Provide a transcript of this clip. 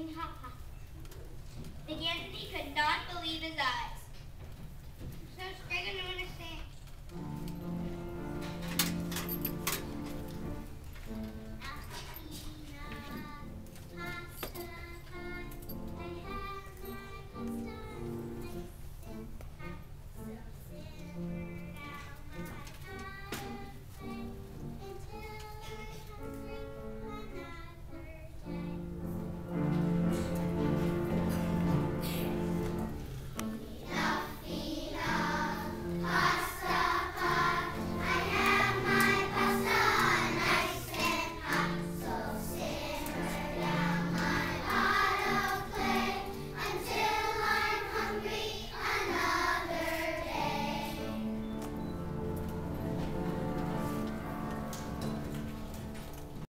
Jimmy Hopper. Big Anthony